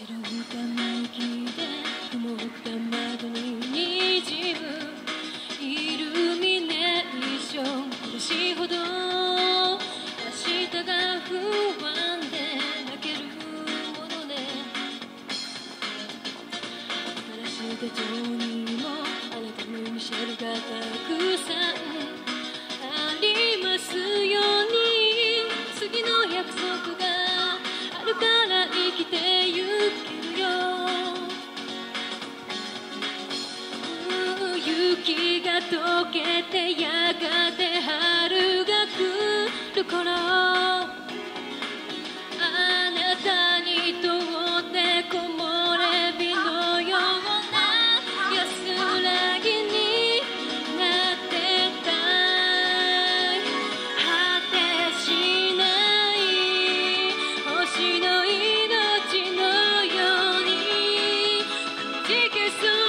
白豚巻きで灯った窓に滲むイルミネーション私ほど明日が不安で泣けるものね。新しい手帳にもあなたのミシェルがたくさんあります。溶けてやがて春が来る頃あなたにとって木漏れ日のような安らぎになってた。果てしない星の命のように。くじけそう